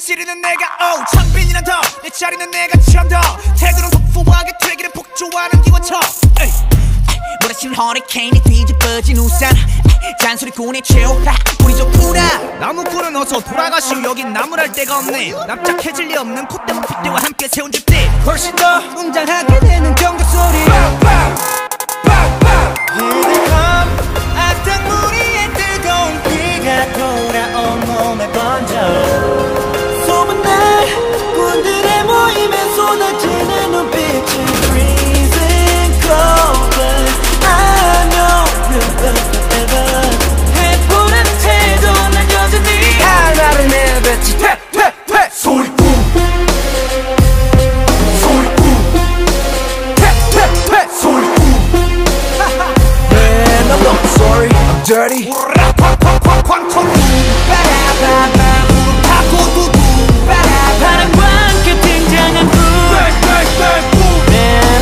지르는 내가 오! 창빈이란 더내 자리는 내가 참더. 태그는 폭포하게 되기를 폭주하는 기관총 에이. 몰아치는 허리케인이 뒤집어진 우산. 잔소리꾼의 최후라 나 나무꾼은 어서 돌아가시오. 여긴 나무랄 데가 없네. 납작해질 리 없는 콧대와 핏대와 함께 세운 집들. 훨씬 더 웅장하게 되는 경적 소리. 악당 dirty. Man,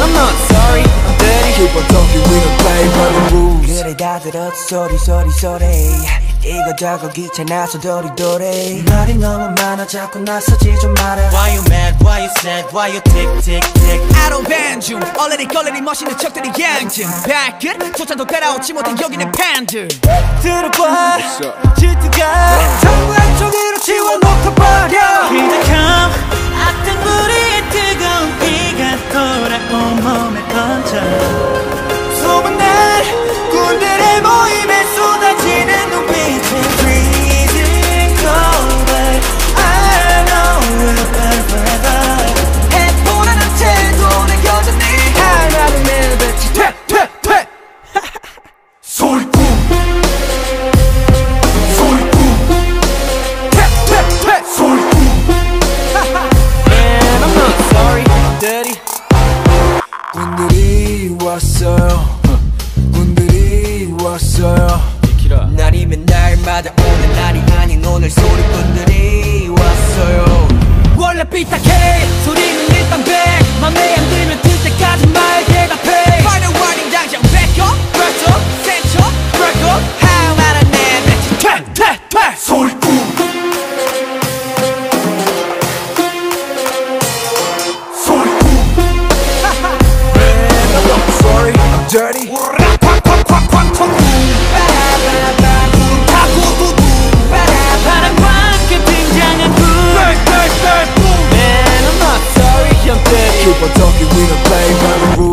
I'm not sorry. I'm dirty. Keep on talking, we don't. 다 들었어. 소리 소리 소리. 이거저거 귀찮아서 도리도리. 말이 너무 많아. 자꾸 나서지 좀 마라. Why you mad, why you sad, why you tick tick tick? I don't ban 중 얼레리 걸레리 멋있는 척들이 양증 발끝 조차도 따라오지 못한 여기는 팬들 들어봐. 질투가 전부 한쪽으로 치워놓고 버려 왔어요. 군들이 왔어요. 날이면 날마다 오는 날이 아닌 오늘 소리꾼들이 왔어요. 원래 삐딱해 소리는 일단 Talking, we don't play by the rules.